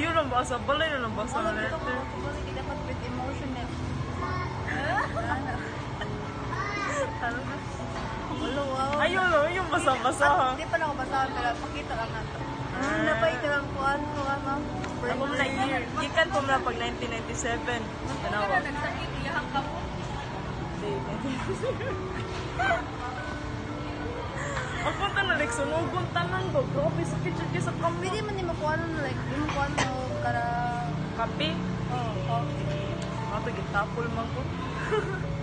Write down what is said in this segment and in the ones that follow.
Ayun ang basa. Balay na lang basa na letter. Kasi di dapat with emotion eh. Ano na? Hello, wow. Ayun lang, yung basa-basa ha. Hindi pala ako basa, pero pakita lang nato. Ah, ano napait lang ko, ano ko, ano? Ako na year. Ikan po na pag 1997. Ano ba? Nagsakit, iyahang ka po. 1997. Ang punta na like, sunugon tanan ko. Grabe sa picture kayo sa kamo. Pwede man ni makuha nun, like, di makuha mo kara... Kape? Oo, oh, kape. Ah, Mga pagitapol man ko.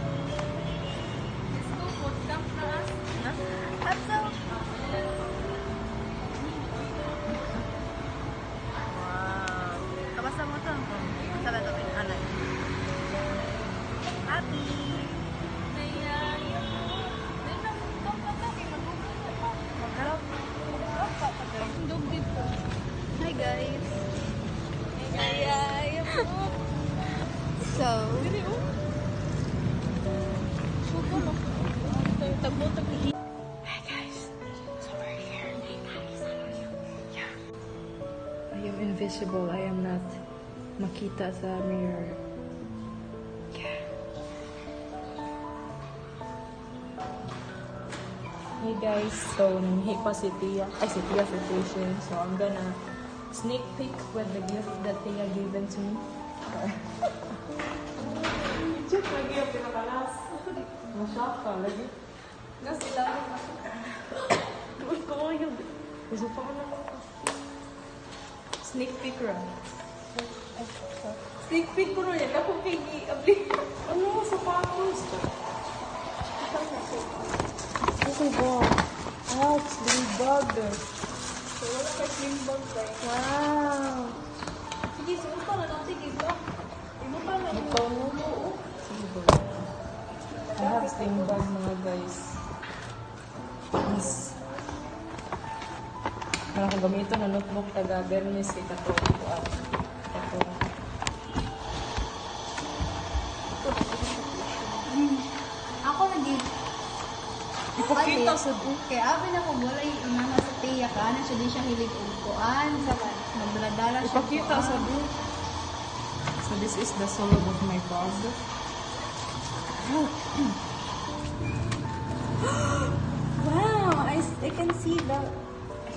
invisible. I am not makita sa mirror. Yeah. Hey guys, so nangyay pa si Tia, ay si Tia si Tation. So I'm gonna sneak peek with the gift that Tia given to me. Joke lagi yung pinakalas. Masyak ka lagi. Nasa ilalim ako. Uy, ko yun. Gusto pa ko naman. Sneak peek ra. Sneak peek ko rin. Ako pigi. Abli. Ano sa patos? Oh my god. Ouch, ladybug. So, wala ka sling bag guys. Wow. Sige, suot pa na lang. Sige, ba? Imo pa na. Ikaw mo mo. Sige ba? I have sling bag mga guys. Wala kong gamito na notebook taga Bernes kay Kato. Ito at Kato. Ako lagi. Ipakita sa Kaya abi na ko wala yung sa tiya ka. Ano siya di siya hilig og kuan. Sa magdaladala siya. Ipakita sa book. So this is the solo of my bag. Wow, I, I can see the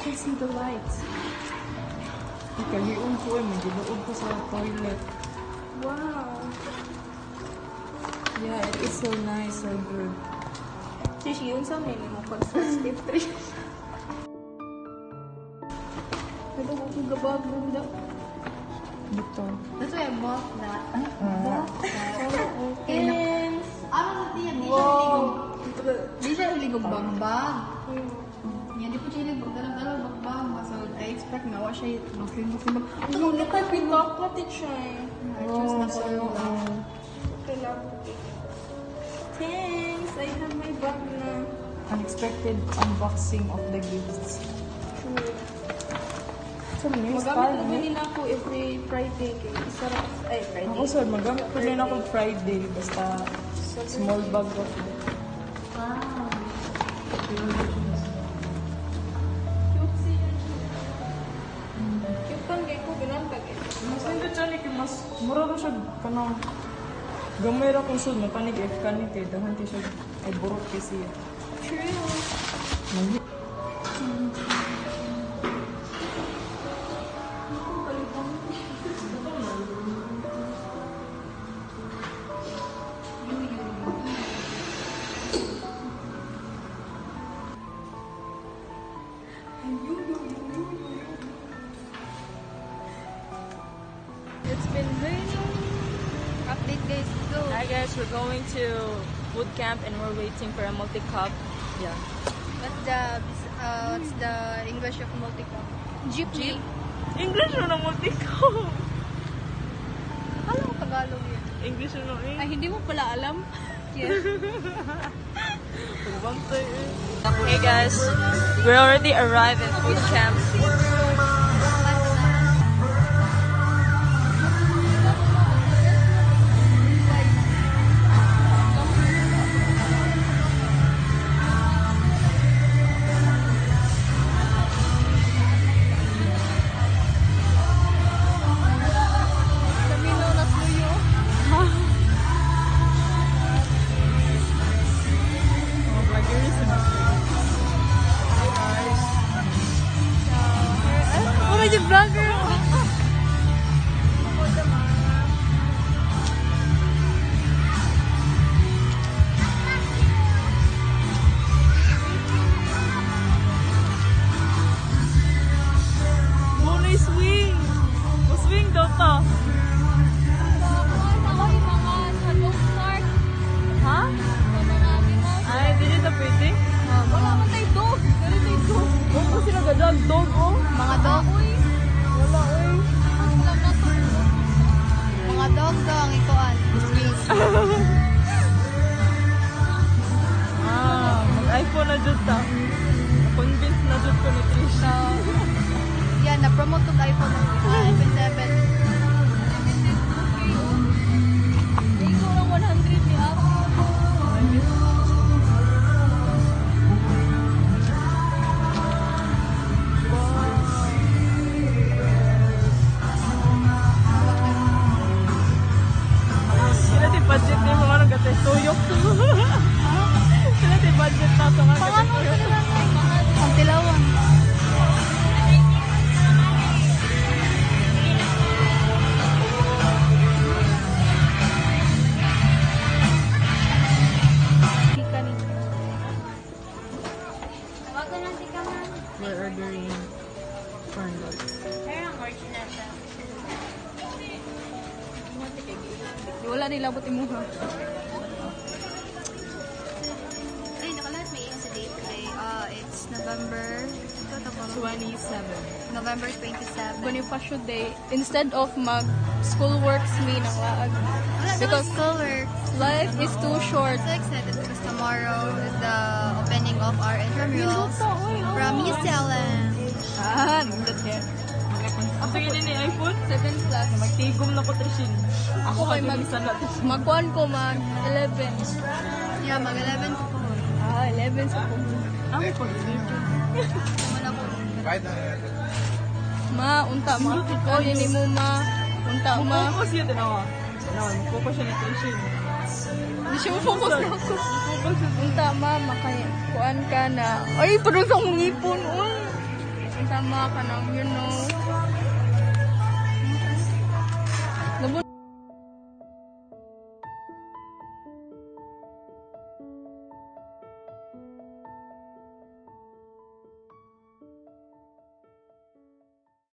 can see the lights. Ikaliun ko eh, may ginuod ko sa toilet. Wow. Yeah, it is so nice, so good. Sis, yun sa amin mo constructive tree. Ito ko kung gabag bunda. Dito. That's why I bought that. Ah. And, ano sa tiya, di siya hiligog. Di siya hiligog bagbag. Yan, di po siya dalang-dalang bagbag. So, I expect na wa siya mag-hiligog. Ito kung litay pitok, pati siya eh. I choose na po yung lang. Thanks! I have my bag na. Unexpected unboxing of the gifts. So, may Magamit na no? din ako every Friday. Kay sarap. Ay, Friday. Ako sir, magamit ko din ako Friday. Basta small bag ko. Wow. Mas mura na siya kanang gamay ra kung sud mo panig if kanit eh dahan ti siya ay burot kasi. True. Guys, go. Hi guys, we're going to boot camp and we're waiting for a multi-cup. Yeah. What's the uh, what's the English of multi-cup? Jeepney. English mo na multi-cup. Alam ko Tagalog yun. English mo na eh. Ay, hindi mo pala alam. Yeah. Hey guys, we already arrived in boot camp. Dog, oh. Mga dog. Wala, eh. Mga dog daw ang ikuan. Ah, mag-iPhone na dyan ta. Convince na dyan ko ni Trisha. Yan, na-promote tong iPhone ng iPhone 7. 27. November 27. Bonifacio Day. Instead of mag school works me nang laag. Wala Because because color. life is too short. So excited because tomorrow is the opening of our intramurals from UCLM. Ah, nindot yan. Ako yun ni iPhone. 7 plus. Magtigom na ko Trishin. Ako kay mag magkuhan ko mag 11. Yeah, mag-11 ko po. Ah, 11 sa ko. Ako pag-deliver. Wala ko. Ma, unta ma. Ko ni mo ma. Unta ma. Focus yun, tinawa. Tinawa, focus siya ni Trishin. Di siya focus na ako. Unta ma, makay kuan ka na. Ay, parang sa ngipon. Uy. Unta ma ka nang, you know.